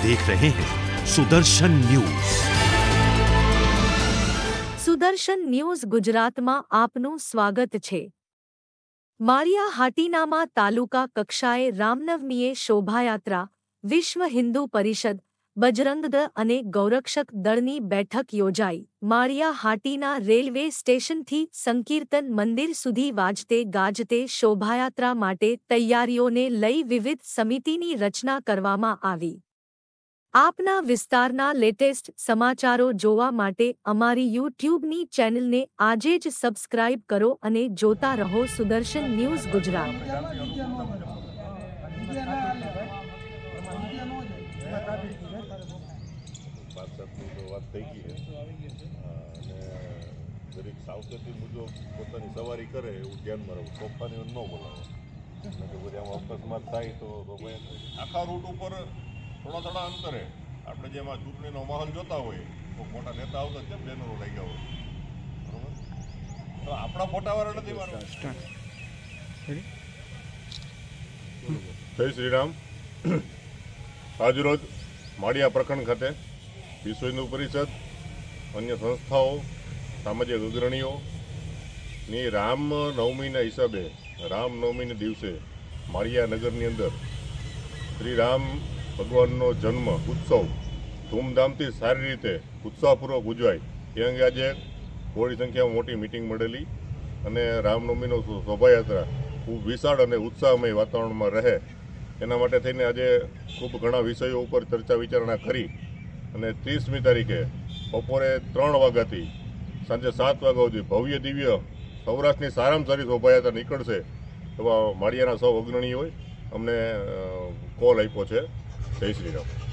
देख रहे हैं सुदर्शन न्यूज સુદર્શન ન્યૂઝ ગુજરાતમાં આપનું સ્વાગત છે માળિયા હાટીનામા તાલુકા કક્ષાએ રામનવમીએ શોભાયાત્રા વિશ્વ હિન્દુ પરિષદ બજરંગ દળ અને ગૌરક્ષક દળની બેઠક યોજાઈ માળિયા હાટીના રેલવે સ્ટેશનથી સંકીર્તન મંદિર સુધી વાજતે ગાજતે શોભાયાત્રા માટે તૈયારીઓને લઈ વિવિધ સમિતિની રચના કરવામાં આવી આપના વિસ્તારના લેટેસ્ટ સમાચારો જોવા માટે અમારી યુટ્યુબની ચેનલને આજે જ સબસ્ક્રાઇબ કરો અને જોતા રહો સુદર્શન ન્યૂઝ ગુજરાત. દરેક સાવચેતી મુજબ પોતાની સવારી કરે એવું ધ્યાનમાં રહું તોફાની ન બોલાવે અકસ્માત થાય તો આખા રૂટ ઉપર થોડા થોડા અંતરે આપણે જેમાં ચૂંટણીનો માહોલ જોતા હોય તો મોટા નેતા આવતા કેમ બેનરો લાગ્યા હોય. બરોબર? તો આપણા ફોટાવાળા નથી મારવા જય શ્રીરામ. આજરોજ માળિયા પ્રખંડ ખાતે વિશ્વ હિન્દુ પરિષદ અન્ય સંસ્થાઓ સામાજિક અગ્રણીઓની રામ નવમીના હિસાબે રામ નવમીના દિવસે માળિયા નગરની અંદર શ્રી રામ ભગવાનનો જન્મ, ઉત્સવ ધૂમધામથી સારી રીતે ઉત્સાહપૂર્વક ઉજવાય. એ અંગે આજે થોડી સંખ્યામાં મોટી મિટિંગ મળેલી અને રામનવમીનો શોભાયાત્રા ખૂબ વિશાળ અને ઉત્સાહમય વાતાવરણમાં રહે. એના માટે થઈને આજે ખૂબ ઘણા વિષયો ઉપર ચર્ચા વિચારણા કરી અને ત્રીસમી તારીખે બપોરે ત્રણ વાગ્યાથી સાંજે સાત વાગ્યા સુધી ભવ્ય દિવ્ય સૌરાષ્ટ્રની સારામાં સારી શોભાયાત્રા નીકળશે એવા માળિયાના સૌ અગ્રણીઓએ અમને કોલ આપ્યો છે. જય શ્રી રામ